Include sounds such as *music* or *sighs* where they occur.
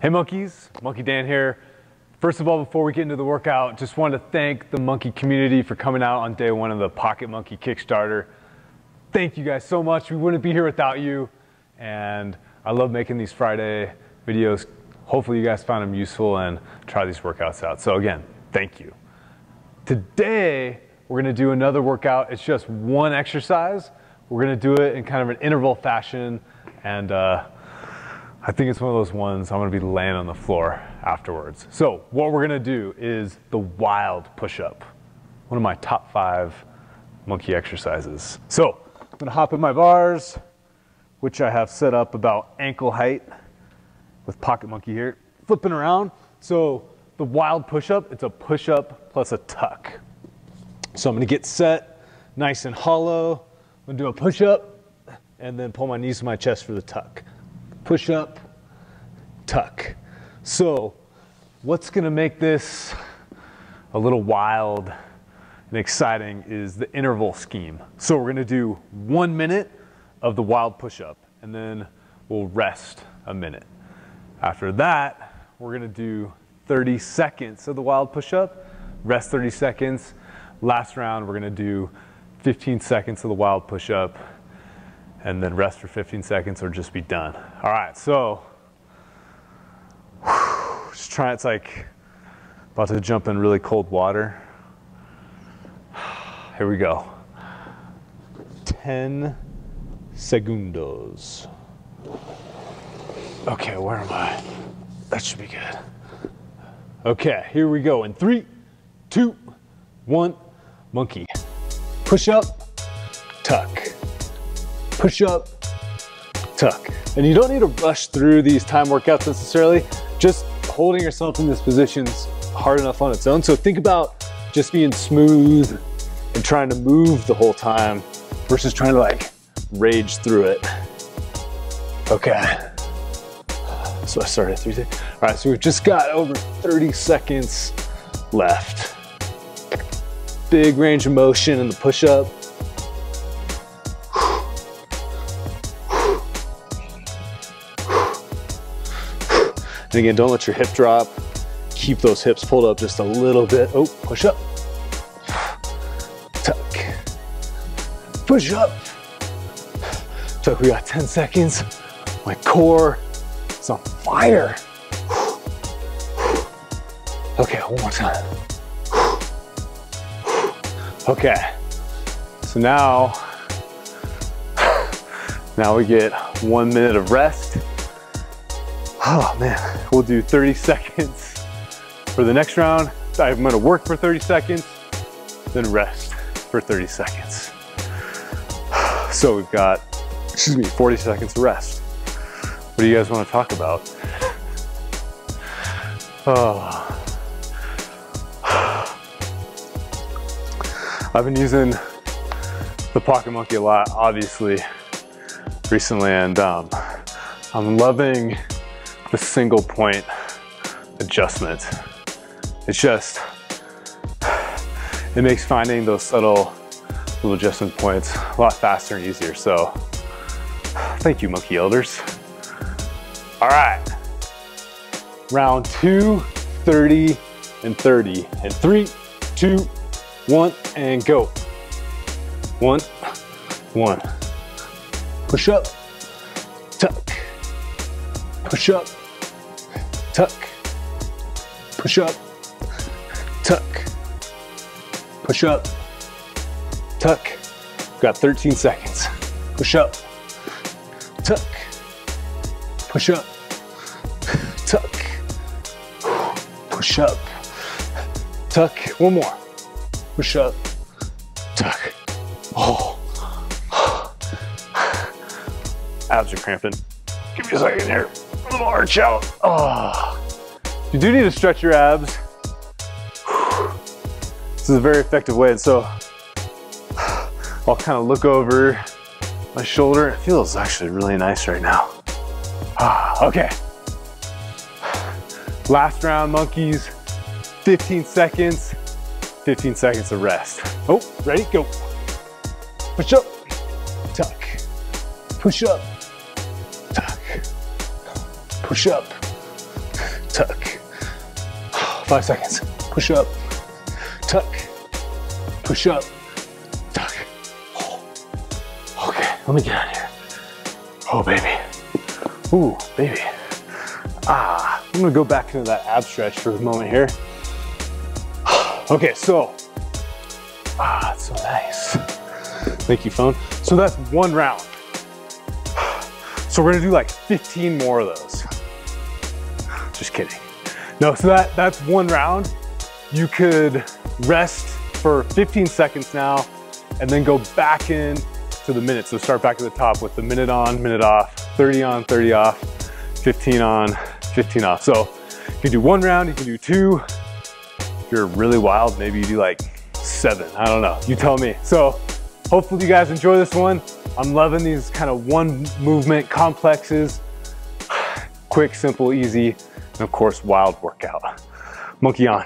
Hey monkeys, Monkey Dan here. First of all, before we get into the workout, just wanted to thank the monkii community for coming out on day one of the Pocket monkii Kickstarter. Thank you guys so much. We wouldn't be here without you. And I love making these Friday videos. Hopefully you guys found them useful and try these workouts out. So again, thank you. Today, we're gonna do another workout. It's just one exercise. We're gonna do it in kind of an interval fashion and uh, I think it's one of those ones I'm gonna be laying on the floor afterwards. So what we're gonna do is the wild push-up, one of my top five monkii exercises. So I'm gonna hop in my bars, which I have set up about ankle height with Pocket monkii here, flipping around. So the wild push-up, it's a push-up plus a tuck. So I'm gonna get set, nice and hollow. I'm gonna do a push-up and then pull my knees to my chest for the tuck push up, tuck. So what's gonna make this a little wild and exciting is the interval scheme. So we're gonna do one minute of the wild push-up and then we'll rest a minute. After that, we're gonna do 30 seconds of the wild push-up, rest 30 seconds. Last round, we're gonna do 15 seconds of the wild push-up, and then rest for 15 seconds or just be done. All right, so just try, it's like about to jump in really cold water. *sighs* Here we go. 10 segundos. Okay, where am I? That should be good. Okay, here we go. In three, two, one, monkey. Push up, tuck push up, tuck. And you don't need to rush through these time workouts necessarily. Just holding yourself in this position is hard enough on its own. So think about just being smooth and trying to move the whole time versus trying to like rage through it. Okay. So I started at three. All right, so we've just got over 30 seconds left. Big range of motion in the push And again, don't let your hip drop. Keep those hips pulled up just a little bit. Oh, push up. Tuck. Push up. Tuck, we got 10 seconds. My core is on fire. Okay, one more time. Okay, so now, now we get one minute of rest Oh man, we'll do 30 *laughs* seconds for the next round. I'm gonna work for 30 seconds, then rest for 30 seconds. *sighs* So we've got, excuse me, 40 seconds rest. What do you guys wanna talk about? *sighs* Oh. *sighs* I've been using the Pocket monkii a lot, obviously, recently, and um, I'm loving the single point adjustment. It's just, it makes finding those subtle little adjustment points a lot faster and easier. So thank you, monkey elders. All right, round two, 30 and 30. And three, two, one, and go. One, one. Push up, tuck, push up, tuck, push up, tuck, push up, tuck. Got 13 seconds. Push up, tuck, push up, tuck, push up, tuck. One more. Push up, tuck. Oh. *sighs* Abs are cramping. Give me a second here little arch out. Oh. You do need to stretch your abs. This is a very effective way. And so I'll kind of look over my shoulder. It feels actually really nice right now. *sighs* Okay. Last round, monkeys. 15 seconds, 15 seconds of rest. Oh, ready, go. Push up, tuck. Push up, push up, tuck. Five seconds. Push up, tuck, push up, tuck. Okay, let me get out of here. Oh, baby. Ooh, baby. Ah, I'm gonna go back into that ab stretch for a moment here. Okay, so, ah, it's so nice. Thank you, phone. So that's one round. So we're gonna do like 15 more of those. Just kidding. No, so that, that's one round. You could rest for 15 seconds now and then go back in to the minute. So start back at the top with the minute on, minute off, 30 on, 30 off, 15 on, 15 off. So you can do one round, you can do two. If you're really wild, maybe you do like seven. I don't know, you tell me. So hopefully you guys enjoy this one. I'm loving these kind of one movement complexes. *sighs* Quick, simple, easy, and of course, wild workout. Monkey on.